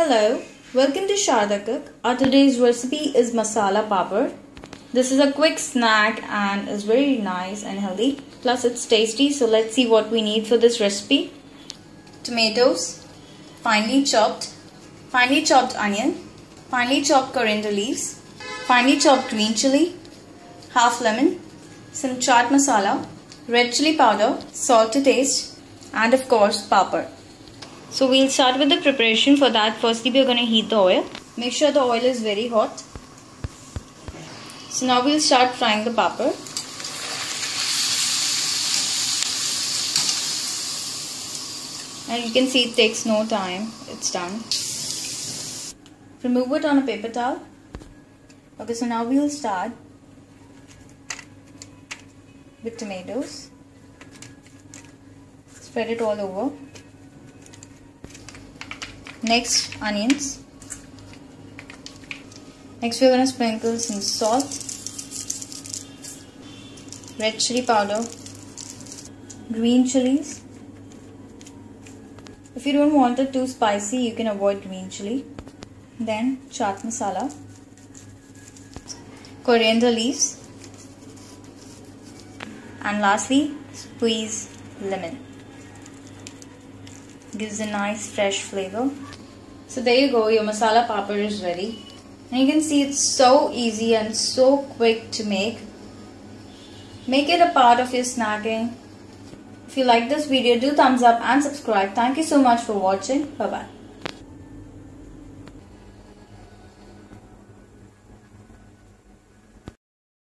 Hello, welcome to Sharda Cook. Our today's recipe is masala papad. This is a quick snack and is very nice and healthy. Plus it's tasty. So let's see what we need for this recipe. Tomatoes, finely chopped, finely chopped onion, finely chopped coriander leaves, finely chopped green chili, half lemon, some chaat masala, red chili powder, salt to taste, and of course papad. So we'll start with the preparation for that. Firstly, we're going to heat the oil. Make sure the oil is very hot. So now we'll start frying the papad. And you can see it takes no time. It's done. Remove it on a paper towel. Okay, so now we'll start with tomatoes. Spread it all over. Next, onions. Next, we're going to sprinkle some salt, red chili powder, green chilies. If you don't want it too spicy, you can avoid green chili. Then, chaat masala, coriander leaves, and lastly, squeeze lemon gives a nice fresh flavor. So there you go, your masala papad is ready. And you can see it's so easy and so quick to make. Make it a part of your snacking. If you like this video, do thumbs up and subscribe. Thank you so much for watching. Bye-bye.